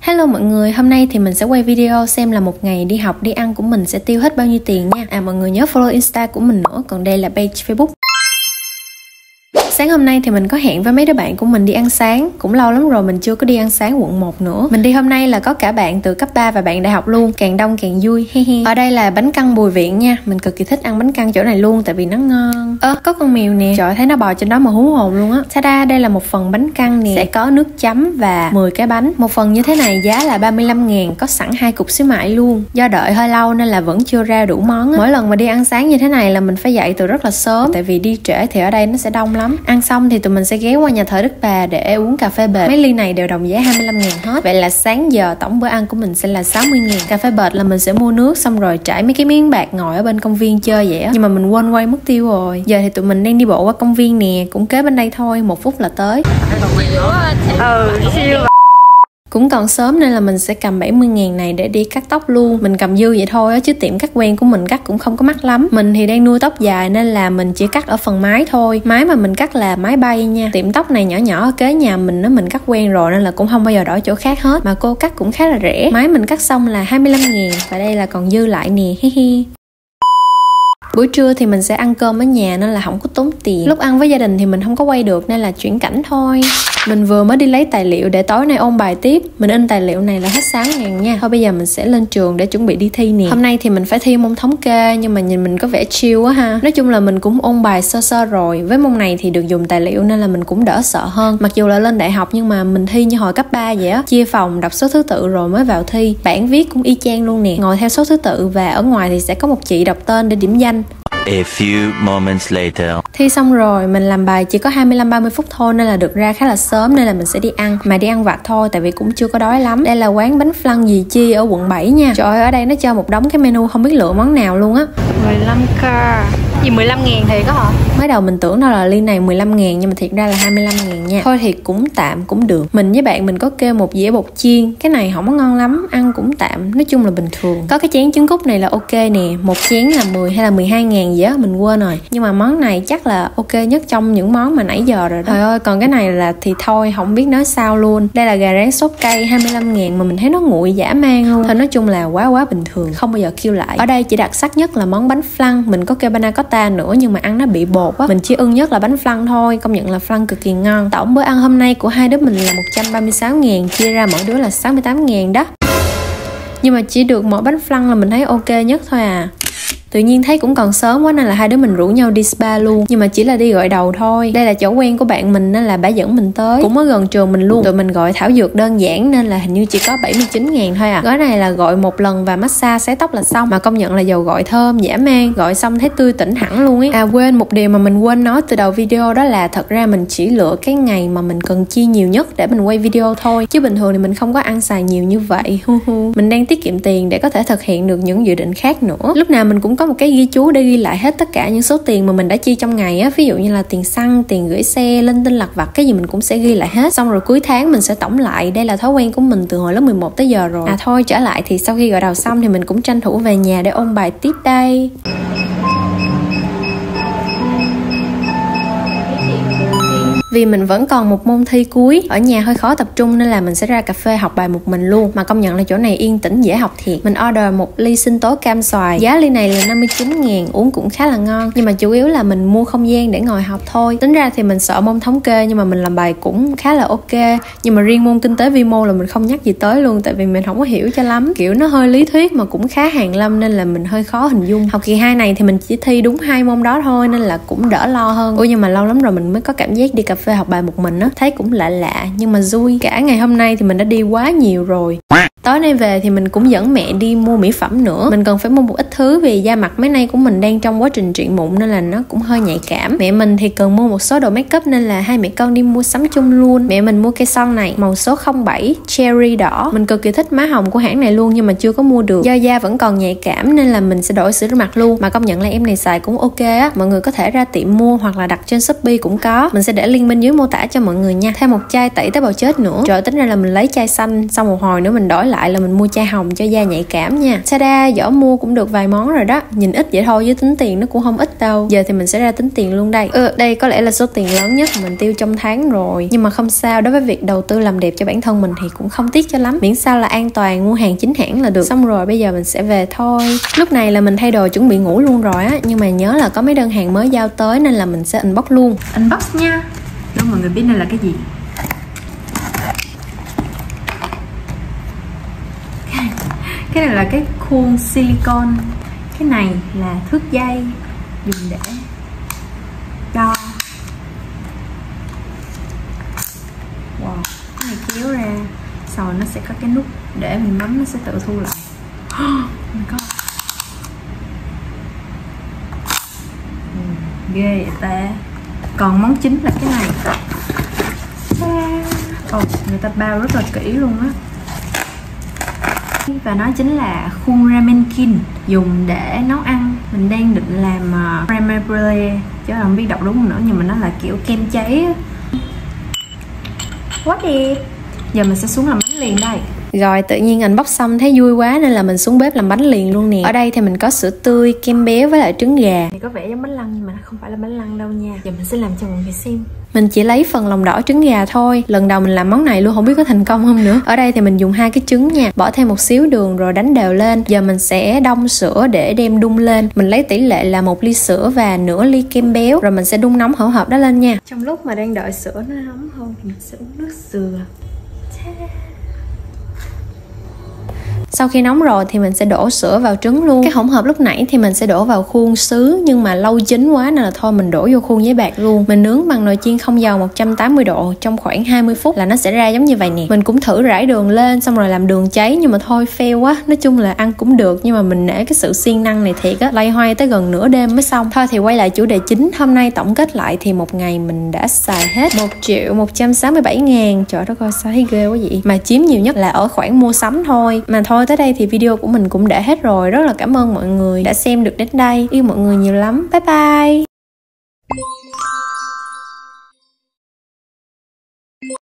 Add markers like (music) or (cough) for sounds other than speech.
Hello mọi người, hôm nay thì mình sẽ quay video xem là một ngày đi học đi ăn của mình sẽ tiêu hết bao nhiêu tiền nha. À mọi người nhớ follow Insta của mình nữa, còn đây là page Facebook. Sáng hôm nay thì mình có hẹn với mấy đứa bạn của mình đi ăn sáng. Cũng lâu lắm rồi mình chưa có đi ăn sáng quận 1 nữa. Mình đi hôm nay là có cả bạn từ cấp 3 và bạn đại học luôn. Càng đông càng vui, he he. Ở đây là bánh căn bùi viện nha. Mình cực kỳ thích ăn bánh căn chỗ này luôn, tại vì nó ngon. Ơ, có con mèo nè. Trời thấy nó bò trên đó mà hú hồn luôn á. Tada, đây là một phần bánh căn nè. Sẽ có nước chấm và 10 cái bánh. Một phần như thế này giá là 35 ngàn, Có sẵn hai cục xíu mại luôn. Do đợi hơi lâu nên là vẫn chưa ra đủ món á. Mỗi lần mà đi ăn sáng như thế này là mình phải dậy từ rất là sớm. Tại vì đi trễ thì ở đây nó sẽ đông lắm. Ăn xong thì tụi mình sẽ ghé qua nhà thờ Đức Bà để uống cà phê bệt. Mấy ly này đều đồng giá 25 ngàn hết. Vậy là sáng giờ tổng bữa ăn của mình sẽ là 60 ngàn Cà phê bệt là mình sẽ mua nước xong rồi trải mấy cái miếng bạc ngồi ở bên công viên chơi vậy á. Nhưng mà mình quên quay mất tiêu rồi. Giờ thì tụi mình đang đi bộ qua công viên nè Cũng kế bên đây thôi, một phút là tới. Ừ siêu cũng còn sớm nên là mình sẽ cầm 70 ngàn này để đi cắt tóc luôn. Mình cầm dư vậy thôi á, chứ tiệm cắt quen của mình cắt cũng không có mắc lắm. Mình thì đang nuôi tóc dài nên là mình chỉ cắt ở phần mái thôi. Mái mà mình cắt là mái bay nha. Tiệm tóc này nhỏ nhỏ ở kế nhà mình nó mình cắt quen rồi nên là cũng không bao giờ đổi chỗ khác hết. Mà cô cắt cũng khá là rẻ. Mái mình cắt xong là 25 ngàn Và đây là còn dư lại nè, hi hi. Buổi trưa thì mình sẽ ăn cơm ở nhà nên là không có tốn tiền. Lúc ăn với gia đình thì mình không có quay được nên là chuyển cảnh thôi. Mình vừa mới đi lấy tài liệu để tối nay ôn bài tiếp. Mình in tài liệu này là hết 6 ngàn nha. Thôi bây giờ mình sẽ lên trường để chuẩn bị đi thi nè. Hôm nay thì mình phải thi môn thống kê, nhưng mà nhìn mình có vẻ chill quá ha. Nói chung là mình cũng ôn bài sơ sơ rồi. Với môn này thì được dùng tài liệu nên là mình cũng đỡ sợ hơn. Mặc dù là lên đại học nhưng mà mình thi như hồi cấp 3 vậy á. Chia phòng, đọc số thứ tự rồi mới vào thi. Bản viết cũng y chang luôn nè. Ngồi theo số thứ tự và ở ngoài thì sẽ có một chị đọc tên để điểm danh. A few moments later. Thi xong rồi, mình làm bài chỉ có 25-30 phút thôi nên là được ra khá là sớm nên là mình sẽ đi ăn. Mà đi ăn vặt thôi tại vì cũng chưa có đói lắm. Đây là quán bánh flan gì chi ở quận 7 nha. Trời ơi, ở đây nó cho một đống cái menu không biết lựa món nào luôn á. 15k gì 15 ngàn thì có hả? Mới đầu mình tưởng nó là ly này 15 ngàn nhưng mà thiệt ra là 25 ngàn nha. Thôi thì cũng tạm, cũng được. Mình với bạn mình có kêu một dĩa bột chiên. Cái này không có ngon lắm, ăn cũng tạm. Nói chung là bình thường. Có cái chén trứng cút này là ok nè. Một chén là 10 hay là 12 ngàn gì á, mình quên rồi. Nhưng mà món này chắc là ok nhất trong những món mà nãy giờ rồi đó. Trời ơi, còn cái này là thì thôi, không biết nói sao luôn. Đây là gà rán sốt cay 25 ngàn mà mình thấy nó nguội dã man luôn. Thôi nói chung là quá quá bình thường, không bao giờ kêu lại. Ở đây chỉ đặc sắc nhất là món bánh flan. Mình có kêu có ta nữa nhưng mà ăn nó bị bột á. Mình chỉ ưng nhất là bánh flan thôi, công nhận là flan cực kỳ ngon. Tổng bữa ăn hôm nay của hai đứa mình là 136 ngàn, chia ra mỗi đứa là 68 ngàn đó nhưng mà chỉ được mỗi bánh flan là mình thấy ok nhất thôi à tự nhiên thấy cũng còn sớm quá nên là hai đứa mình rủ nhau đi spa luôn. Nhưng mà chỉ là đi gọi đầu thôi. Đây là chỗ quen của bạn mình nên là bà dẫn mình tới. Cũng ở gần trường mình luôn. Tụi mình gọi thảo dược đơn giản nên là hình như chỉ có 79 ngàn thôi à. Gói này là gọi một lần và massage xé tóc là xong. Mà công nhận là dầu gội thơm, dã man. Gọi xong thấy tươi tỉnh hẳn luôn ấy. À quên, một điều mà mình quên nói từ đầu video đó là thật ra mình chỉ lựa cái ngày mà mình cần chi nhiều nhất để mình quay video thôi. Chứ bình thường thì mình không có ăn xài nhiều như vậy. Mình đang tiết kiệm tiền để có thể thực hiện được những dự định khác nữa. Lúc nào mình cũng có một cái ghi chú để ghi lại hết tất cả những số tiền mà mình đã chi trong ngày á. Ví dụ như là tiền xăng, tiền gửi xe, linh tinh lặt vặt, cái gì mình cũng sẽ ghi lại hết. Xong rồi cuối tháng mình sẽ tổng lại. Đây là thói quen của mình từ hồi lớp 11 tới giờ rồi. À thôi, trở lại thì sau khi gọi đầu xong thì mình cũng tranh thủ về nhà để ôn bài tiếp đây. Vì mình vẫn còn một môn thi cuối ở nhà hơi khó tập trung nên là mình sẽ ra cà phê học bài một mình luôn. Mà công nhận là chỗ này yên tĩnh, dễ học thiệt. Mình order một ly sinh tố cam xoài. Giá ly này là 59 ngàn, uống cũng khá là ngon. Nhưng mà chủ yếu là mình mua không gian để ngồi học thôi. Tính ra thì mình sợ môn thống kê, nhưng mà mình làm bài cũng khá là ok. Nhưng mà riêng môn kinh tế vi mô là mình không nhắc gì tới luôn, tại vì mình không có hiểu cho lắm. Kiểu nó hơi lý thuyết mà cũng khá hàng lâm nên là mình hơi khó hình dung. Học kỳ hai này thì mình chỉ thi đúng hai môn đó thôi, nên là cũng đỡ lo hơn. Ôi nhưng mà lâu lắm rồi mình mới có cảm giác đi cà phê học bài một mình á, thấy cũng lạ lạ, nhưng mà vui. Cả ngày hôm nay thì mình đã đi quá nhiều rồi tối nay về thì mình cũng dẫn mẹ đi mua mỹ phẩm nữa. Mình cần phải mua một ít thứ vì da mặt mấy nay của mình đang trong quá trình trị mụn nên là nó cũng hơi nhạy cảm. Mẹ mình thì cần mua một số đồ make up nên là hai mẹ con đi mua sắm chung luôn. Mẹ mình mua cây son này, màu số 07 cherry đỏ. Mình cực kỳ thích má hồng của hãng này luôn nhưng mà chưa có mua được. Do da vẫn còn nhạy cảm nên là mình sẽ đổi sữa rửa mặt luôn. Mà công nhận là em này xài cũng ok á. Mọi người có thể ra tiệm mua hoặc là đặt trên shopee cũng có. Mình sẽ để link bên dưới mô tả cho mọi người nha. Thêm một chai tẩy tế bào chết nữa. Trời tính ra là mình lấy chai xanh, xong một hồi nữa mình đổi lại lại là mình mua chai hồng cho da nhạy cảm nha. Sada giỏ mua cũng được vài món rồi đó. Nhìn ít vậy thôi với tính tiền nó cũng không ít đâu. Giờ thì mình sẽ ra tính tiền luôn đây. Ừ, đây có lẽ là số tiền lớn nhất mà mình tiêu trong tháng rồi. Nhưng mà không sao đối với việc đầu tư làm đẹp cho bản thân mình thì cũng không tiếc cho lắm. Miễn sao là an toàn mua hàng chính hãng là được. Xong rồi bây giờ mình sẽ về thôi. Lúc này là mình thay đồ chuẩn bị ngủ luôn rồi á. Nhưng mà nhớ là có mấy đơn hàng mới giao tới nên là mình sẽ inbox luôn. Inbox nha. Đó mọi người biết đây là cái gì? Cái này là cái khuôn silicon cái này là thước dây dùng để đo. Wow cái này kéo ra. Sau nó sẽ có cái nút để mình bấm nó sẽ tự thu lại. (gasps) Oh my god. Ừ, ghê vậy ta. Còn món chính là cái này. Oh, người ta bao rất là kỹ luôn á và nó chính là khuôn ramen kin dùng để nấu ăn. Mình đang định làm uh, ramen brulee chứ không biết đọc đúng không nữa nhưng mà nó là kiểu kem cháy quá đi giờ mình sẽ xuống làm bánh liền đây rồi tự nhiên anh bóc xong thấy vui quá nên là mình xuống bếp làm bánh liền luôn nè. Ở đây thì mình có sữa tươi kem béo với lại trứng gà. Thì có vẻ giống bánh lăng nhưng mà không phải là bánh lăng đâu nha. Giờ mình sẽ làm cho mọi người xem. Mình chỉ lấy phần lòng đỏ trứng gà thôi. Lần đầu mình làm món này luôn không biết có thành công không nữa. Ở đây thì mình dùng hai cái trứng nha. Bỏ thêm một xíu đường rồi đánh đều lên. Giờ mình sẽ đông sữa để đem đun lên. Mình lấy tỷ lệ là một ly sữa và nửa ly kem béo. Rồi mình sẽ đun nóng hỗn hợp đó lên nha. Trong lúc mà đang đợi sữa nó nóng hơn thì mình sẽ uống nước dừa sau khi nóng rồi thì mình sẽ đổ sữa vào trứng luôn. Cái hỗn hợp lúc nãy thì mình sẽ đổ vào khuôn sứ nhưng mà lâu chín quá nên là thôi mình đổ vô khuôn giấy bạc luôn. Mình nướng bằng nồi chiên không dầu 180 độ trong khoảng 20 phút là nó sẽ ra giống như vậy nè. Mình cũng thử rải đường lên xong rồi làm đường cháy nhưng mà thôi fail quá. Nói chung là ăn cũng được nhưng mà mình nể cái sự siêng năng này thiệt á. Lay hoay tới gần nửa đêm mới xong. Thôi thì quay lại chủ đề chính. Hôm nay tổng kết lại thì một ngày mình đã xài hết 1 triệu 167 ngàn. Trời đất ơi sao thấy ghê quá vậy? Mà chiếm nhiều nhất là ở khoản mua sắm thôi. Mà thôi tới đây thì video của mình cũng đã hết rồi. Rất là cảm ơn mọi người đã xem được đến đây. Yêu mọi người nhiều lắm. Bye bye.